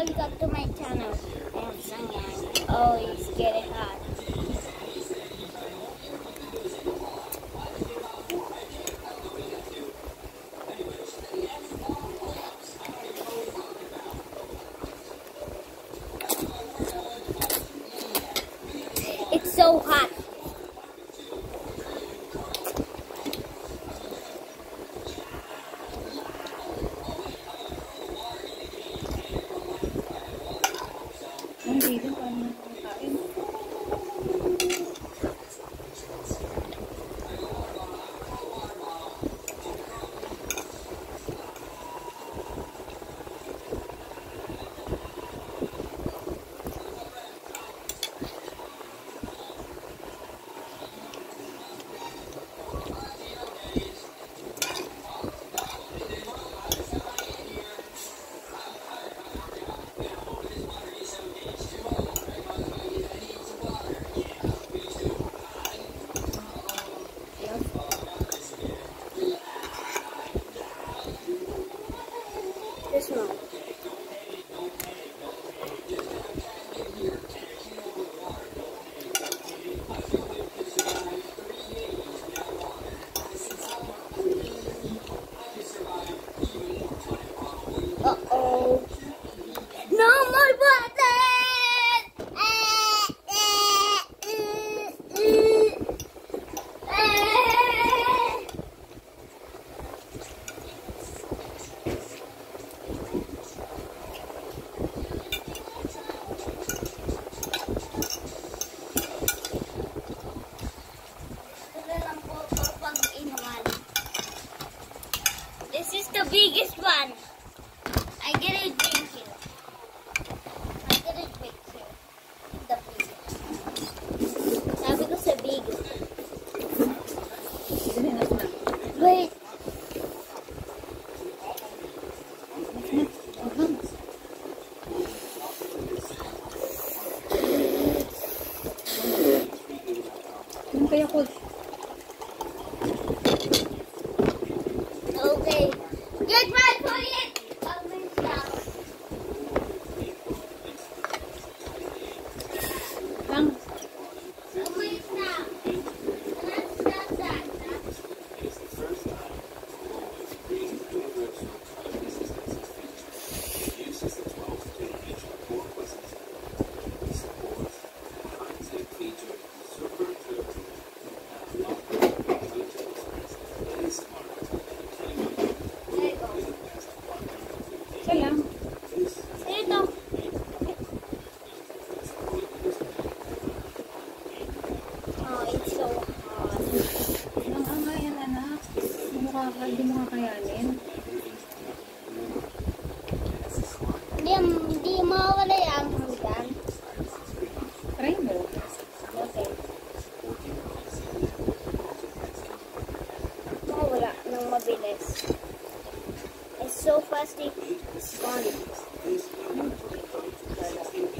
welcome to my channel. I am Sangyan. Oh, it's getting hot. It's so hot. kaya ko hindi mo kakayanin. Hindi, hindi mawala yan hanggang. Try mo. Okay. Mawala ng mabilis. It's so fast, it's gone. Hmm.